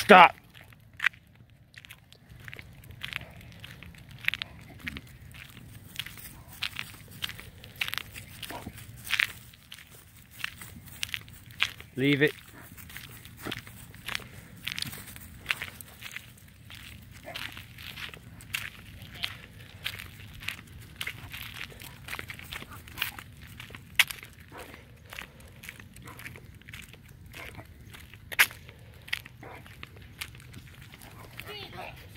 Stop. Leave it. Right.